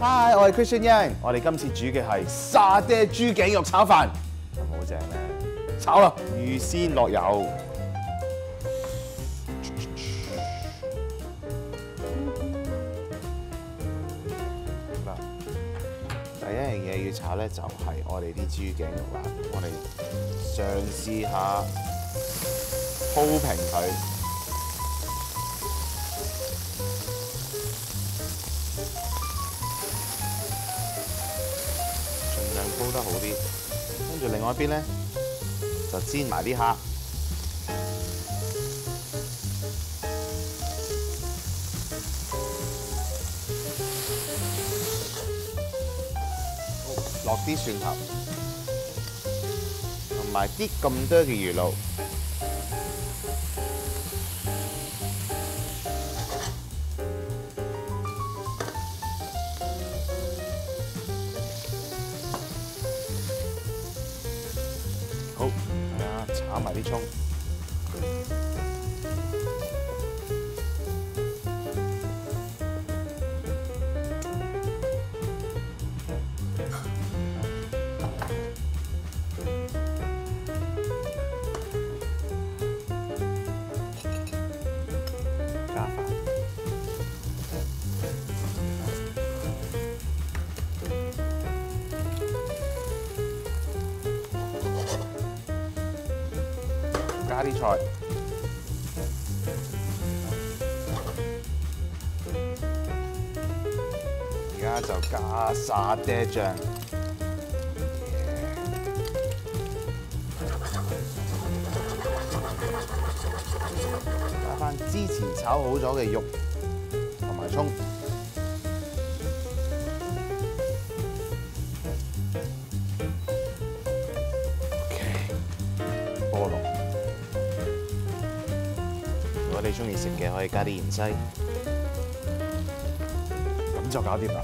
Hi，我係 Christian Yang，我哋今次煮嘅係沙爹豬頸肉炒飯，好正咧？炒啦，預先落油。嗱，第一樣嘢要炒咧，就係我哋啲豬頸肉啦。我哋嘗試下鋪平佢。煲得好啲，跟住另外一邊咧就煎埋啲蝦，落啲蒜頭，同埋啲咁多嘅魚露。埋啲葱。加啲菜，而家就加沙爹醬，加翻之前炒好咗嘅肉同埋葱。如果你中意食嘅，可以加啲芫茜，咁就搞掂啦。